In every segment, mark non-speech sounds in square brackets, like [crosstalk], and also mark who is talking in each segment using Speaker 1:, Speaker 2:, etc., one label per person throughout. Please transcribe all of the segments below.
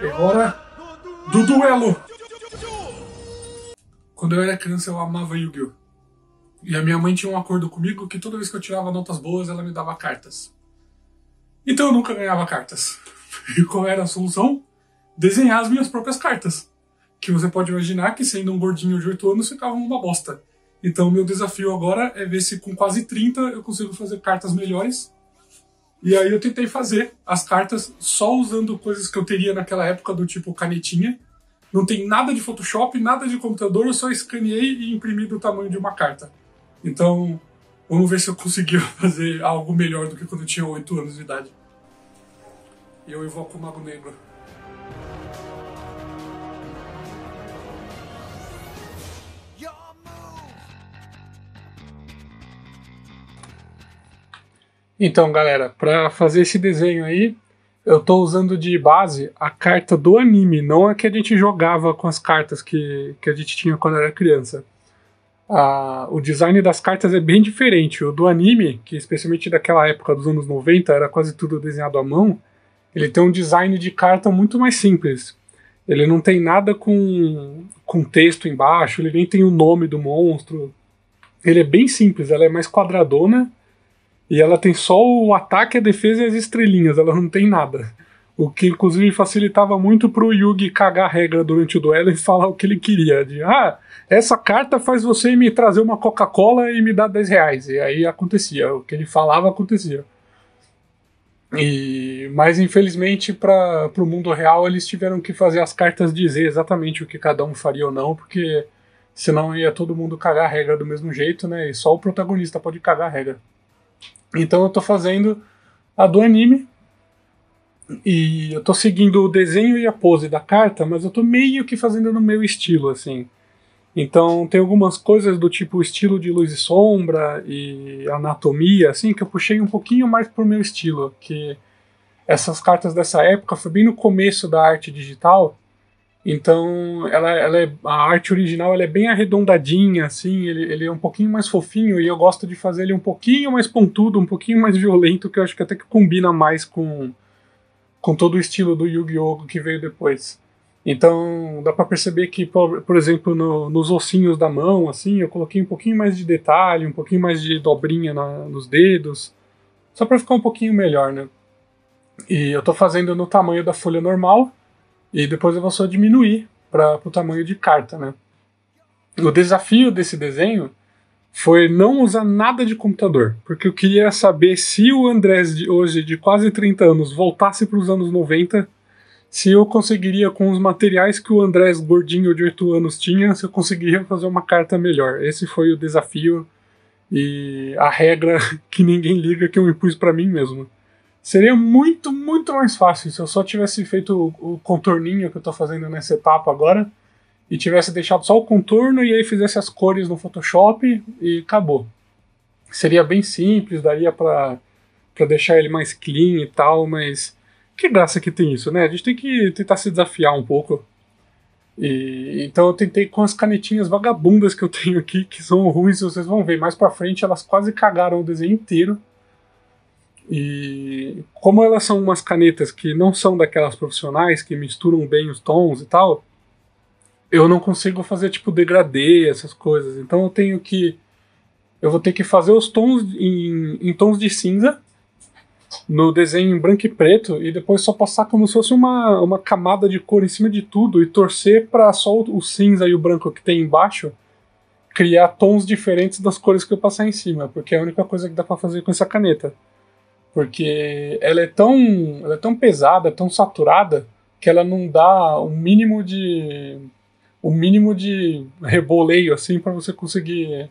Speaker 1: Agora, do duelo! Quando eu era criança, eu amava Yu-Gi-Oh! E a minha mãe tinha um acordo comigo que toda vez que eu tirava notas boas, ela me dava cartas. Então eu nunca ganhava cartas. [laughs] E qual era a solução? Desenhar as minhas próprias cartas. Que você pode imaginar que sendo um gordinho de 8 anos ficava uma bosta. Então meu desafio agora é ver se com quase 30 eu consigo fazer cartas melhores. E aí eu tentei fazer as cartas só usando coisas que eu teria naquela época do tipo canetinha. Não tem nada de Photoshop, nada de computador, eu só escaneei e imprimi do tamanho de uma carta. Então, vamos ver se eu consegui [laughs] fazer algo melhor do que quando eu tinha 8 anos de idade. Eu invoco o Mago Negro. Então, galera, para fazer esse desenho aí, eu estou usando de base a carta do anime, não a que a gente jogava com as cartas que, que a gente tinha quando era criança. Ah, o design das cartas é bem diferente. O do anime, que especialmente daquela época dos anos 90 era quase tudo desenhado à mão, ele tem um design de carta muito mais simples. Ele não tem nada com, com texto embaixo, ele nem tem o nome do monstro. Ele é bem simples, ela é mais quadradona e ela tem só o ataque, a defesa e as estrelinhas, ela não tem nada. O que inclusive facilitava muito pro Yugi cagar a regra durante o duelo e falar o que ele queria. De ah, essa carta faz você me trazer uma Coca-Cola e me dar 10 reais. E aí acontecia. O que ele falava acontecia. E, mas infelizmente para o mundo real eles tiveram que fazer as cartas dizer exatamente o que cada um faria ou não, porque senão ia todo mundo cagar a regra do mesmo jeito, né? E só o protagonista pode cagar a regra. Então eu tô fazendo a do anime. E eu tô seguindo o desenho e a pose da carta, mas eu tô meio que fazendo no meu estilo, assim. Então tem algumas coisas do tipo estilo de luz e sombra e anatomia, assim, que eu puxei um pouquinho mais pro meu estilo, que essas cartas dessa época foi bem no começo da arte digital, então, ela, ela é, a arte original ela é bem arredondadinha, assim, ele, ele é um pouquinho mais fofinho e eu gosto de fazer ele um pouquinho mais pontudo, um pouquinho mais violento, que eu acho que até que combina mais com, com todo o estilo do Yu-Gi-Oh! que veio depois. Então, dá para perceber que, por, por exemplo, no, nos ossinhos da mão, assim, eu coloquei um pouquinho mais de detalhe, um pouquinho mais de dobrinha na, nos dedos, só para ficar um pouquinho melhor, né? E eu tô fazendo no tamanho da folha normal, e depois eu vou só diminuir para o tamanho de carta, né? O desafio desse desenho foi não usar nada de computador, porque eu queria saber se o Andrés de hoje, de quase 30 anos, voltasse para os anos 90, se eu conseguiria, com os materiais que o Andrés gordinho de 8 anos tinha, se eu conseguiria fazer uma carta melhor. Esse foi o desafio e a regra [laughs] que ninguém liga que eu impus para mim mesmo. Seria muito, muito mais fácil se eu só tivesse feito o, contorninho que eu estou fazendo nessa etapa agora e tivesse deixado só o contorno e aí fizesse as cores no Photoshop e acabou. Seria bem simples, daria para deixar ele mais clean e tal, mas que graça que tem isso, né? A gente tem que tentar se desafiar um pouco. E, então eu tentei com as canetinhas vagabundas que eu tenho aqui, que são ruins, vocês vão ver mais pra frente, elas quase cagaram o desenho inteiro. E como elas são umas canetas que não são daquelas profissionais que misturam bem os tons e tal, eu não consigo fazer tipo degradê, essas coisas. Então eu tenho que eu vou ter que fazer os tons em, em tons de cinza no desenho em branco e preto e depois só passar como se fosse uma, uma camada de cor em cima de tudo e torcer para só o, o cinza e o branco que tem embaixo criar tons diferentes das cores que eu passar em cima, porque é a única coisa que dá para fazer com essa caneta porque ela é tão, ela é tão pesada, tão saturada que ela não dá o mínimo de o mínimo de reboleio assim para você conseguir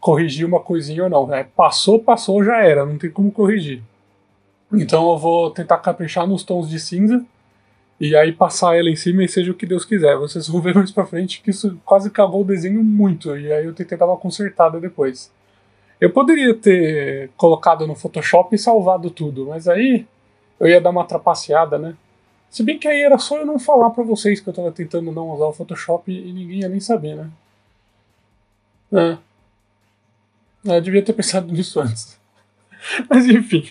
Speaker 1: corrigir uma coisinha ou não. É, passou, passou, já era, não tem como corrigir. Então eu vou tentar caprichar nos tons de cinza e aí passar ela em cima e seja o que Deus quiser. Vocês vão ver [laughs] mais pra frente que isso quase cagou o desenho muito e aí eu tentei dar uma consertada depois. Eu poderia ter colocado no Photoshop e salvado tudo, mas aí eu ia dar uma trapaceada, né? Se bem que aí era só eu não falar para vocês que eu tava tentando não usar o Photoshop e ninguém ia nem saber, né? É. é eu devia ter pensado [laughs] nisso antes. Mas enfim,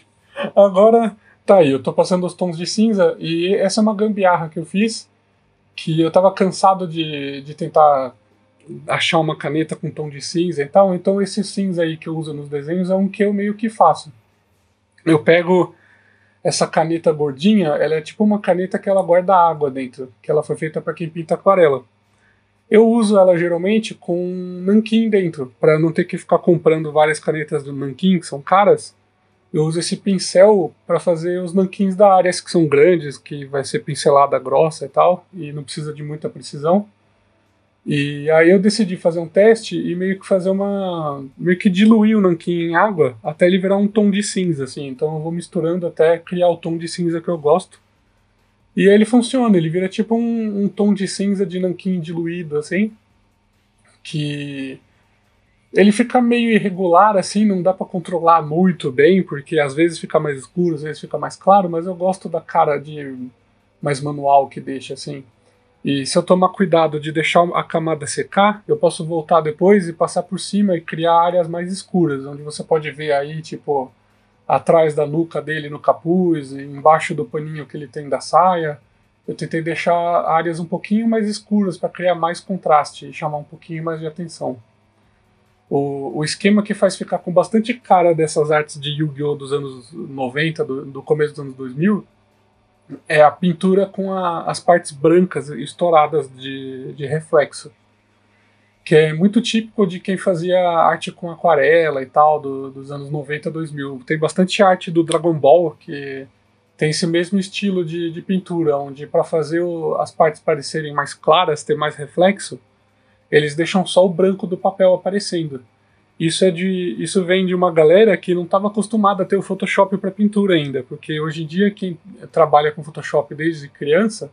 Speaker 1: agora Tá aí, eu tô passando os tons de cinza e essa é uma gambiarra que eu fiz, que eu tava cansado de, de tentar achar uma caneta com tom de cinza e tal, então esse cinza aí que eu uso nos desenhos é um que eu meio que faço. Eu pego essa caneta gordinha, ela é tipo uma caneta que ela guarda água dentro, que ela foi feita para quem pinta aquarela. Eu uso ela geralmente com nanquim dentro, para não ter que ficar comprando várias canetas do nanquim, que são caras eu uso esse pincel para fazer os nanquins da área, que são grandes, que vai ser pincelada grossa e tal, e não precisa de muita precisão. E aí eu decidi fazer um teste e meio que fazer uma. meio que diluir o nanquim em água até ele virar um tom de cinza, assim. Então eu vou misturando até criar o tom de cinza que eu gosto. E aí ele funciona, ele vira tipo um, um tom de cinza de nanquim diluído, assim. Que ele fica meio irregular, assim, não dá para controlar muito bem, porque às vezes fica mais escuro, às vezes fica mais claro, mas eu gosto da cara de mais manual que deixa, assim. E se eu tomar cuidado de deixar a camada secar, eu posso voltar depois e passar por cima e criar áreas mais escuras, onde você pode ver aí, tipo, atrás da nuca dele no capuz, embaixo do paninho que ele tem da saia. Eu tentei deixar áreas um pouquinho mais escuras para criar mais contraste e chamar um pouquinho mais de atenção. O, o esquema que faz ficar com bastante cara dessas artes de Yu-Gi-Oh! dos anos 90, do, do, começo dos anos 2000, é a pintura com a, as partes brancas estouradas de, de reflexo. Que é muito típico de quem fazia arte com aquarela e tal, do, dos anos 90 2000. Tem bastante arte do Dragon Ball que tem esse mesmo estilo de, de pintura, onde para fazer o, as partes parecerem mais claras, ter mais reflexo, eles deixam só o branco do papel aparecendo. Isso é de, isso vem de uma galera que não estava acostumada a ter o Photoshop para pintura ainda, porque hoje em dia quem trabalha com Photoshop desde criança,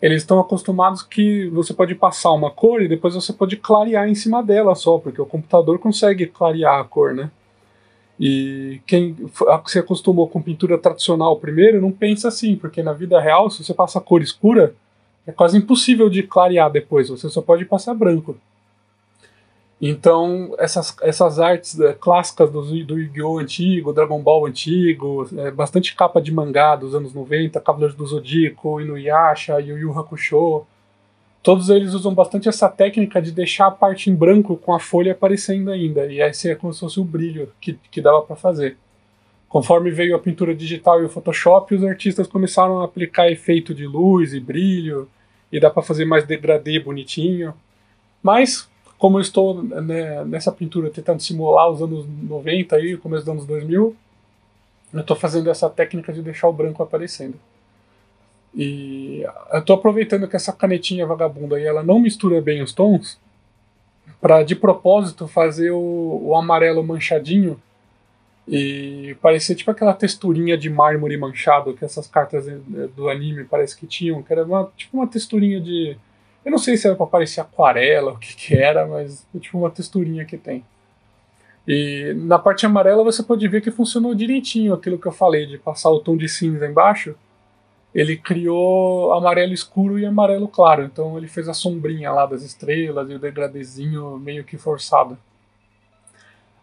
Speaker 1: eles estão acostumados que você pode passar uma cor e depois você pode clarear em cima dela só, porque o computador consegue clarear a cor, né? E quem se acostumou com pintura tradicional primeiro não pensa assim, porque na vida real, se você passa cor escura, é quase impossível de clarear depois, você só pode passar branco. Então, essas, essas artes é, clássicas do, do Yu-Gi-Oh! antigo, Dragon Ball antigo, é, bastante capa de mangá dos anos 90, Cavaleiros do Zodíaco, Inuyasha, Yu Yu Hakusho, todos eles usam bastante essa técnica de deixar a parte em branco com a folha aparecendo ainda, e esse é como se fosse o brilho que, que dava para fazer. Conforme veio a pintura digital e o Photoshop, os artistas começaram a aplicar efeito de luz e brilho, e dá para fazer mais degradê bonitinho. Mas, como eu estou né, nessa pintura tentando simular os anos 90 e começo dos anos 2000, eu estou fazendo essa técnica de deixar o branco aparecendo. E eu estou aproveitando que essa canetinha vagabunda aí, ela não mistura bem os tons, para de propósito fazer o, o amarelo manchadinho e parecia tipo aquela texturinha de mármore manchado que essas cartas eh, do anime parece que tinham, que era uma, tipo uma texturinha de. Eu não sei se era para parecer aquarela, [laughs] o que, que era, mas é tipo uma texturinha que tem. E na parte amarela você pode ver que funcionou direitinho aquilo que eu falei, de passar o tom de cinza embaixo. Ele criou amarelo escuro e amarelo claro, então ele fez a sombrinha lá das estrelas e o degradezinho meio que forçado.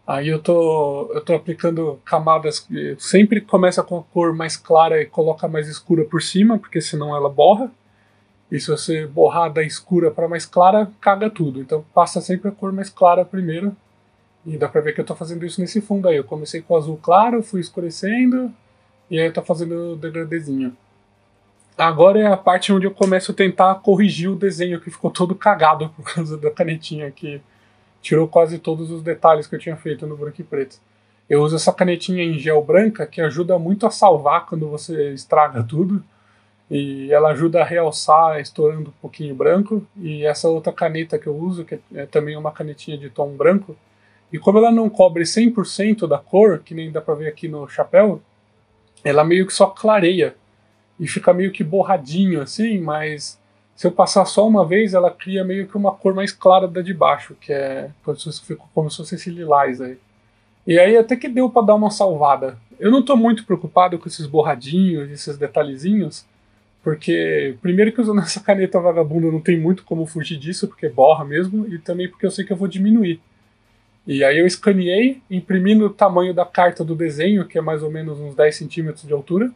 Speaker 1: Aí eu tô, eu tô aplicando camadas sempre começa com a cor mais clara e coloca mais escura por cima, porque senão ela borra. E se você borrar da escura para mais clara, caga tudo. Então passa sempre a cor mais clara primeiro. E dá pra ver que eu tô fazendo isso nesse fundo aí. Eu comecei com azul claro, fui escurecendo, e aí eu tô fazendo o degradezinho. Agora é a parte onde eu começo a tentar corrigir o desenho que ficou todo cagado [laughs] por causa da canetinha aqui tirou quase todos os detalhes que eu tinha feito no branco e preto. Eu uso essa canetinha em gel branca que ajuda muito a salvar quando você estraga tudo. E ela ajuda a realçar estourando um pouquinho branco. E essa outra caneta que eu uso, que é também uma canetinha de tom branco. E como ela não cobre 100% da cor, que nem dá pra ver aqui no chapéu, ela meio que só clareia. E fica meio que borradinho assim, mas se eu passar só uma vez, ela cria meio que uma cor mais clara da de baixo, que é como se fosse esse lilás aí. E aí até que deu para dar uma salvada. Eu não estou muito preocupado com esses borradinhos, esses detalhezinhos, porque primeiro que usando [laughs] essa caneta vagabunda não tem muito como fugir disso, porque borra mesmo, e também porque eu sei que eu vou diminuir. E aí eu escaneei, imprimi no tamanho da carta do desenho, que é mais ou menos uns 10 centímetros de altura,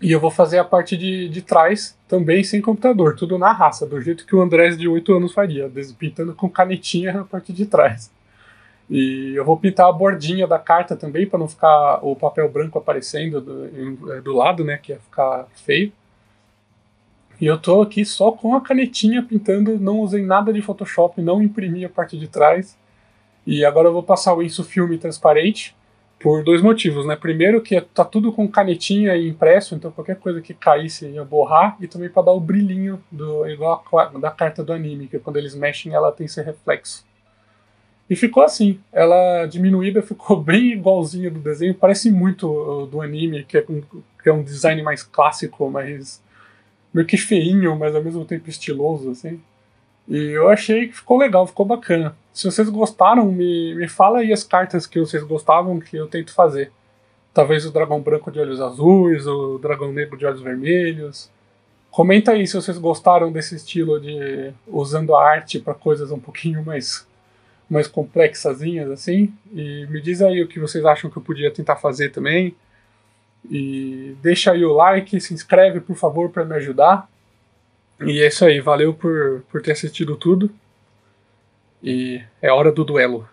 Speaker 1: E eu vou fazer a parte de, de trás também sem computador, tudo na raça, do jeito que o Andrés de 8 anos faria, pintando com canetinha na parte de trás. E eu vou pintar a bordinha da carta também, para não ficar o papel branco aparecendo do, é, do lado, né, que ia ficar feio. E eu tô aqui só com a canetinha pintando, não usei nada de Photoshop, não imprimi a parte de trás. E agora eu vou passar o Isso Filme transparente, por dois motivos, né? Primeiro que tá tudo com canetinha e impresso, então qualquer coisa que caísse ia borrar, e também para dar o brilhinho do igual a, da carta do anime, que quando eles mexem ela tem esse reflexo. E ficou assim, ela diminuída [laughs] ficou bem igualzinha do desenho, parece muito do anime, que é, um, que é um design mais clássico, mais meio que feinho, mas ao mesmo tempo estiloso, assim. E eu achei que ficou legal, ficou bacana. Se vocês gostaram, me, me fala aí as cartas que vocês gostavam que eu tento fazer. Talvez o dragão branco de olhos azuis, o dragão negro de olhos vermelhos. Comenta aí se vocês gostaram desse estilo de usando a arte para coisas um pouquinho mais mais complexazinhas assim. E me diz aí o que vocês acham que eu podia tentar fazer também. E deixa aí o like, se inscreve por favor para me ajudar. E é isso aí, valeu por, por ter assistido tudo. E é hora do duelo.